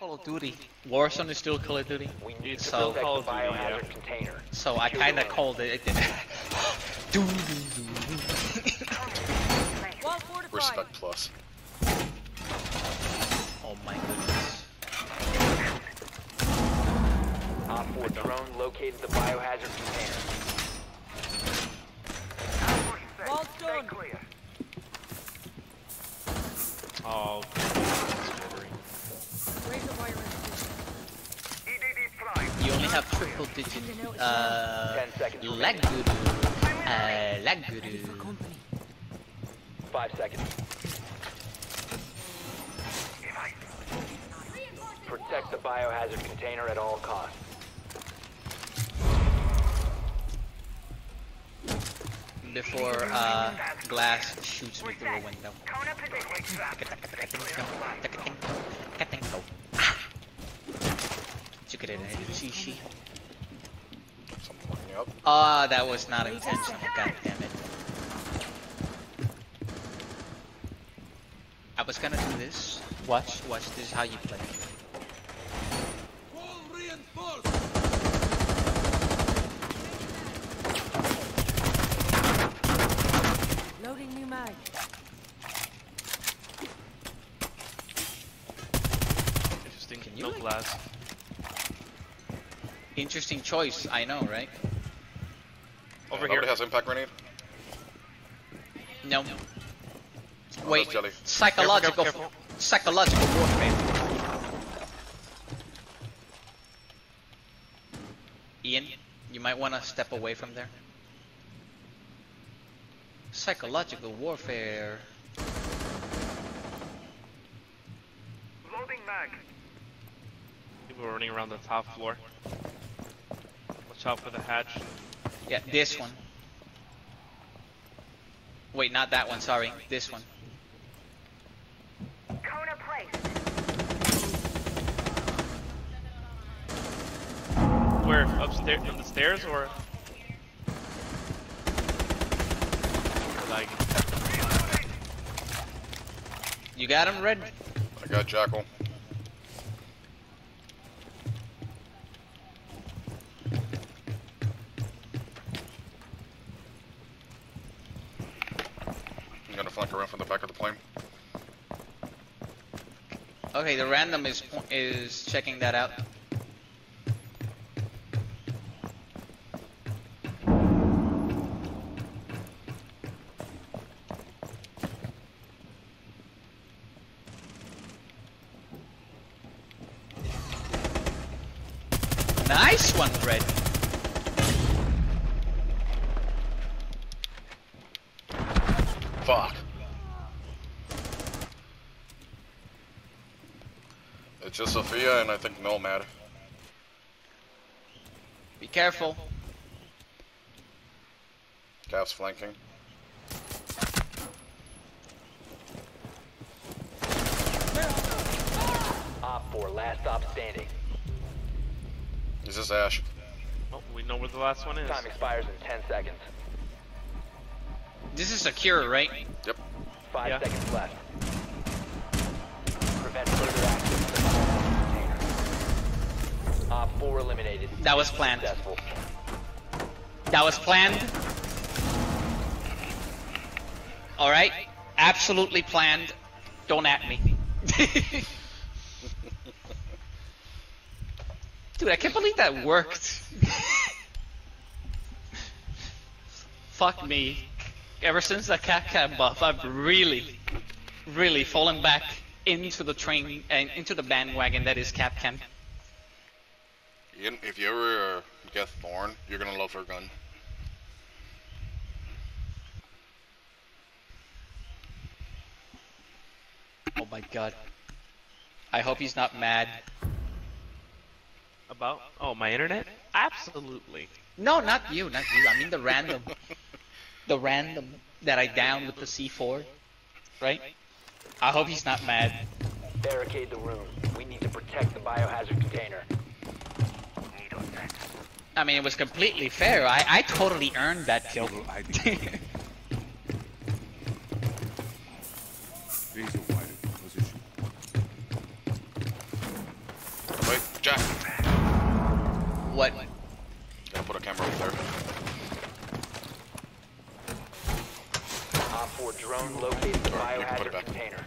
Call of Duty. Warzone is still Call of Duty. We need to So- protect Call the of Duty, yeah. biohazard container. So I kinda called it. Wall fortified. Respect plus. Oh my goodness. Op 4 drone located the biohazard container. Wall done. Oh. Razor wire in You only have triple digit uh Ten seconds lag guru. Uh lag Ready for guru. company. Five seconds. Protect the biohazard container at all costs. Before uh Glaz shoots me through a window. Shishi. Something lining up. Ah, that was not intentional. God damn it. I was gonna do this. Watch, watch. This is how you play. Loading new mag. Interesting. Can you, no like- Glaz. Interesting choice. I know, right? Over Uh, here. Has impact grenade. No. Oh, Wait. that's Jely. Psychological. Careful, careful, Psychological warfare. Ian, you might want to step away from there. Psychological warfare. Loading mag. People are running around the top floor. Watch of the hatch. Yeah, this one. Wait, not that one, sorry. This one. Kona placed. Where? Upstairs? On the stairs or? Like, You got him, Red? I got Jackal. Around from the back of the plane. Okay, the random is is checking that out. Nice one, Red. Fuck. It's just Sophia and I think Nomad. Be careful. Cap's flanking. Op 4, last stop standing. Is this Ash? oh, we know where the last one is. Time expires in 10 seconds. This is secure, right? Yep. Five Yeah. seconds left. Prevent further access to the Op 4 eliminated. That was planned. Successful. That was planned. Alright? Absolutely planned. Don't at me. Dude, I can't believe that worked. Fuck me. Ever since the cat cam buff, I've really, really fallen back into the train and into the bandwagon that is Kapkan. Ian, if you ever uh, get Thorn, you're gonna love her gun. Oh my god. I hope he's not mad. About? Oh, my internet? Absolutely. No, not you, not you. I mean the random. the random that I downed with the C4. Right? I hope he's not mad. Barricade the room. We need to protect the biohazard container. I mean, it was completely fair. I, I totally earned that kill. Wait, Jack. What? Yeah, put a camera over there. Op 4 drone located the biohazard container.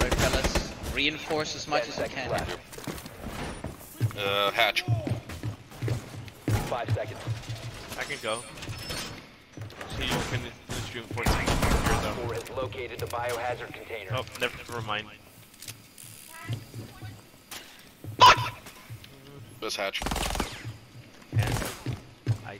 Right, fellas. Reinforce as much as I can. Left. Uh, hatch. Five seconds. I can go. So you can finish reinforcing here though. Four has located the biohazard container. Oh, never mind. This hatch. And I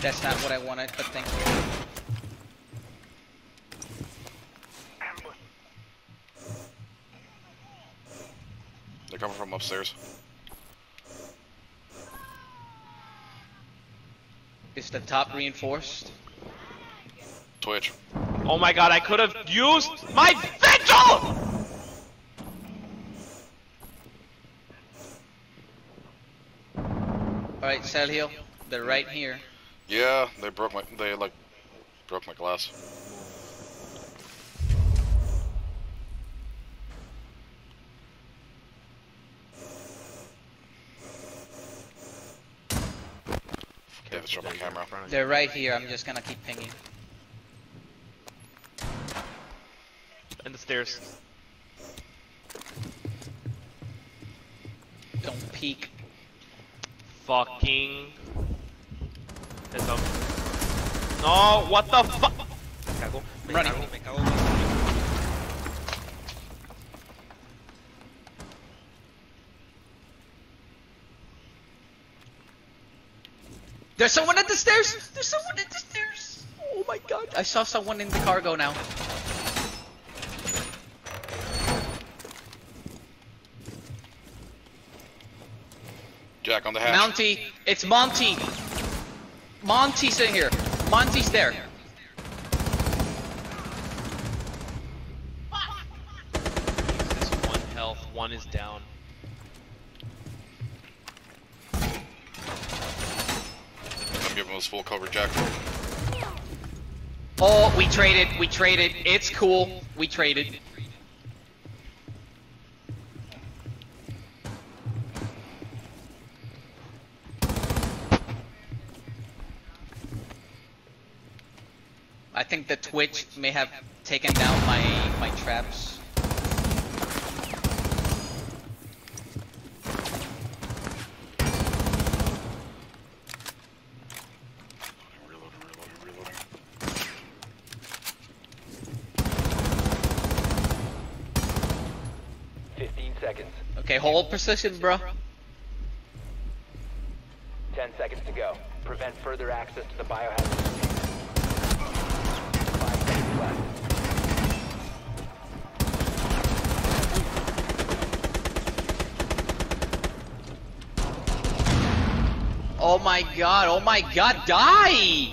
That's not what I wanted, but thank you. They're coming from upstairs. Is the top reinforced? Twitch. Oh my god, I could have used my vigil! Alright, Sergio. They're right here. Yeah, they broke my. They like broke my glass. David's dropping camera. They're right here. I'm just gonna keep pinging. And the stairs. Don't peek. Fucking. There's a. No, what the fuck? I'm running. There's someone at the stairs! There's someone at the stairs! Oh my god. I saw someone in the cargo now. Jack on the hatch. Monty, it's Monty! Monty's in here. Monty's there. This one health, one is down. I'm giving us full cover, Jack. Oh, we traded. We traded. It's cool. We traded. Twitch may have taken down my my traps. Okay, hold position, bro. Ten seconds to go. Prevent further access to the biohazard my god. Oh my god. Die.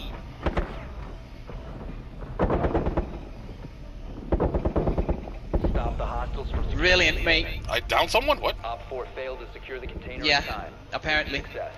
Stop the hostiles from Brilliant, mate. I downed someone? What? Op 4 failed to secure the container Yeah, time. apparently. Success.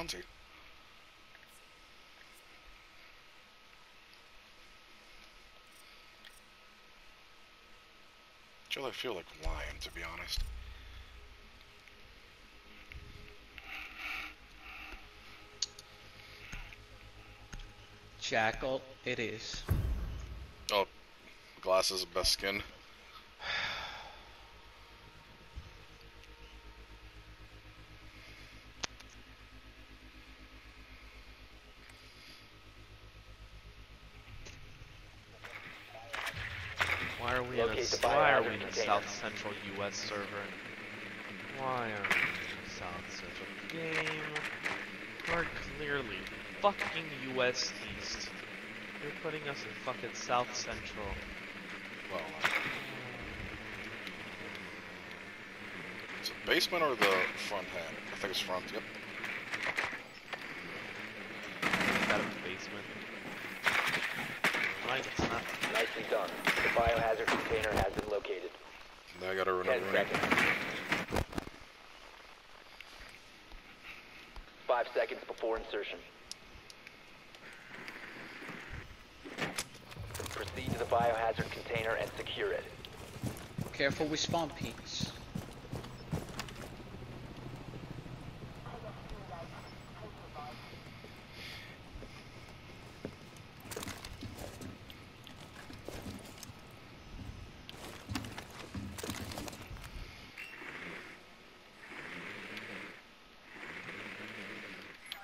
Because I'll Monty. Actually, I feel like lying, to be honest. Jackal, it is. Oh, Glaz is the best skin. Why are we in a, Locate the why are biohazard we in a container. South Central US server? Why are we South Central game? We're clearly fucking US East. You're putting us in fucking South Central. Well, uh, is it basement or the front hand? I think it's front, yep. Out of the basement. it's not. Nicely done. The biohazard container has been located. Now I gotta run 10 over seconds. 5 seconds before insertion. Proceed to the biohazard container and secure it. Careful with spawn peeks.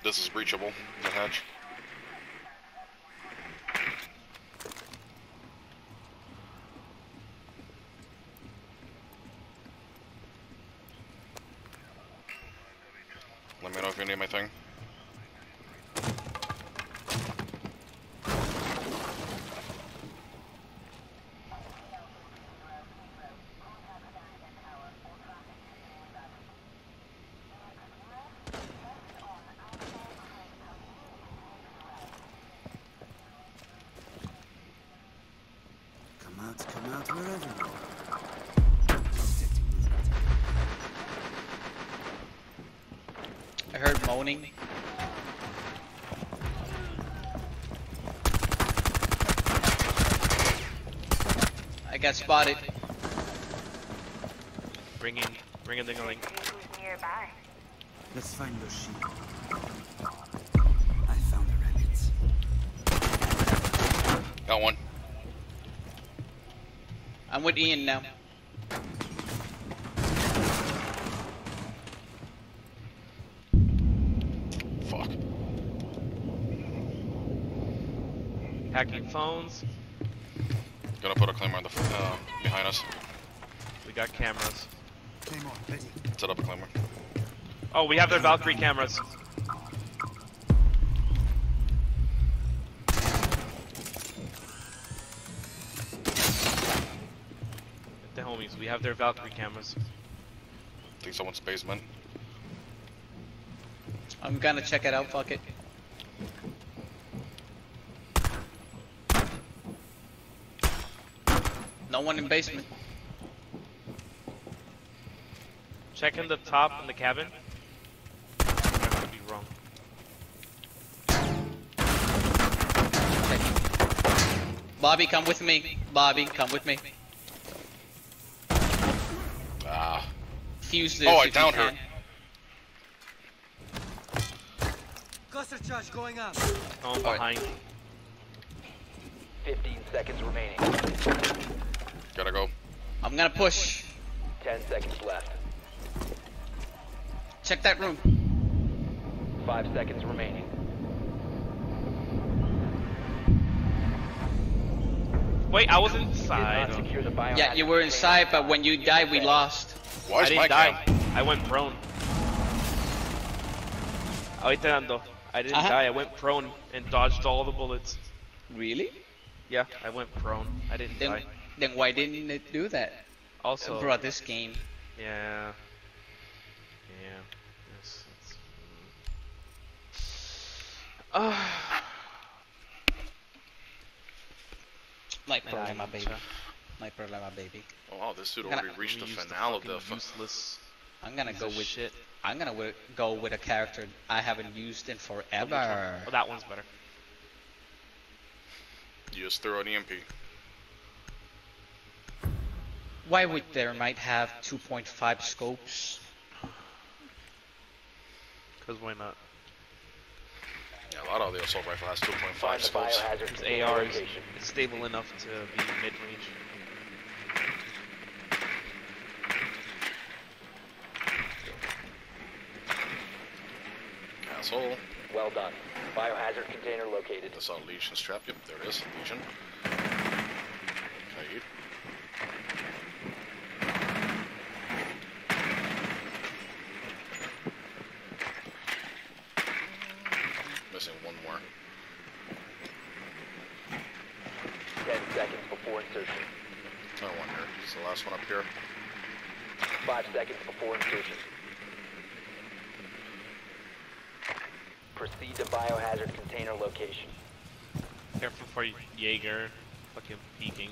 This is breachable, the hatch. Let me know if you need my I heard moaning. I got spotted. Bring in, bring in ding-a-ling. nearby. Let's find your sheep. I found the rabbits. Got one. I'm with Ian now. Hacking phones. Gonna put a Claymore on the uh, behind us. We got cameras. Came. Set up a Claymore. Oh, we have their Valkyrie cameras. The homies, we have their Valkyrie cameras. think someone's basement. I'm gonna check it out, fuck it. No one in basement. Check in the top in the cabin. I could be wrong. Bobby, come with me. Bobby, come with me. Ah. Fuse this Oh, I if you downed her. can. Cluster charge going up. Oh, Oh, behind. 15 seconds remaining. Gotta go. I'm gonna push. 10 seconds left. Check that room. 5 seconds remaining. Wait, I was Did inside. not secure the biohazard Yeah, you were inside, but when you died, we lost. Why I is my didn't die. cam? I went prone. Ahorita ando. I didn't Uh-huh. die. I went prone and dodged all the bullets. Really? Yeah, I went prone. I didn't Then, die. Then why didn't it do that? Also, brought this game. yeah, yeah. Yes, it's, mm. Ah. My problema, baby. My problema, baby. Oh, wow, this dude already reached the We used finale of the. fucking Fu- useless I'm gonna go with shit. I'm gonna wi- go with a character I haven't used in forever. Oh, that one's better. you just throw an EMP. Why would there might have 2.5 scopes? Cause why not? Yeah, a lot of the assault rifle has 2.5 scopes. biohazard Cause AR is location. it's stable enough to be mid range. Asshole. Well done. Biohazard container located. I saw Legion's trap. Yep, there it is. Legion. Okay. Missing one more. 10 seconds before insertion. No one here. It's the last one up here. 5 seconds before insertion. Proceed to biohazard container location. Careful for Jaeger. Fucking peeking.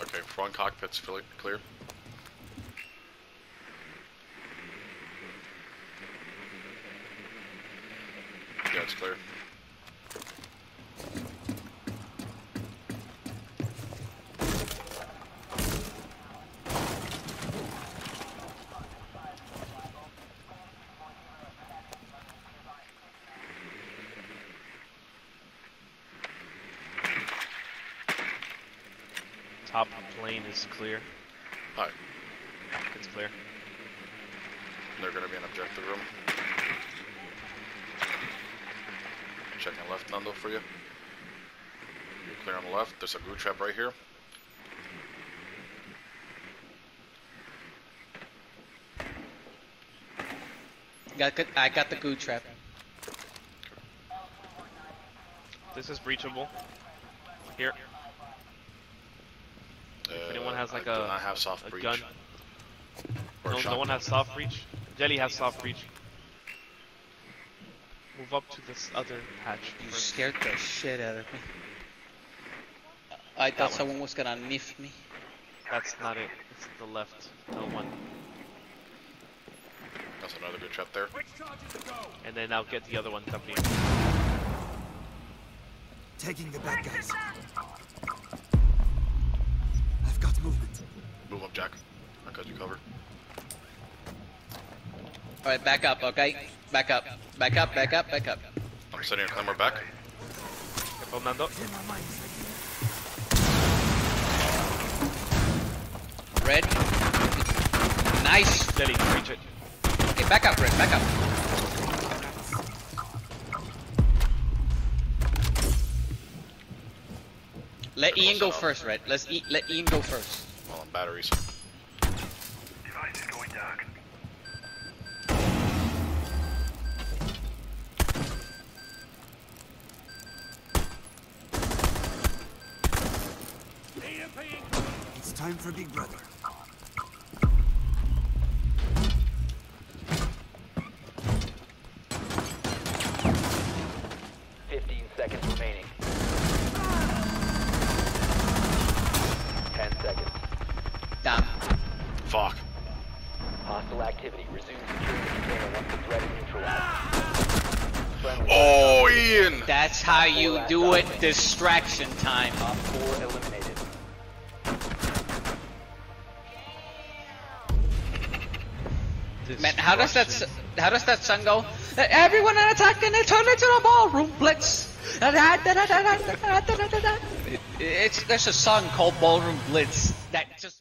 Okay, front cockpit's clear. It's clear. Top plane is clear. Alright, It's clear. they're gonna be in objective room. Checking left, Nando, for you. You're clear on the left. There's a goo trap right here. Got I got the goo trap. This is breachable. Here. Uh, anyone has like I do a- not have soft A breach. gun. Or No, no one has soft reach. Jely has soft reach. Move up to this other hatch. You first. scared the shit out of me. I thought someone was gonna niff me. That's not it. It's the left. No one. That's another goo trap there. And then I'll get the other one company. Taking the bad guys. I've got movement. Move up, Jack. I got you covered. Alright, back up, okay? Back up. Back up, back up, back up. I'm setting a climber back. Careful, Nando. Clear. Red. Nice. Jely, reach it. Okay, back up, Red, back up. Let Ian go first, Red. Let's e let Ian go first. Well, on batteries. Time for Big Brother. Fifteen seconds remaining. Ten seconds. Damn. Fuck. Hostile activity. Resume securing the container once the threat is neutralized. Friendly Oh, Ian! That's how you do it. Distraction time. Op 4 eliminated. Man, how does that s- how does that song go? Everyone attack and turn into a ballroom blitz. It- It's there's a song called Ballroom Blitz that just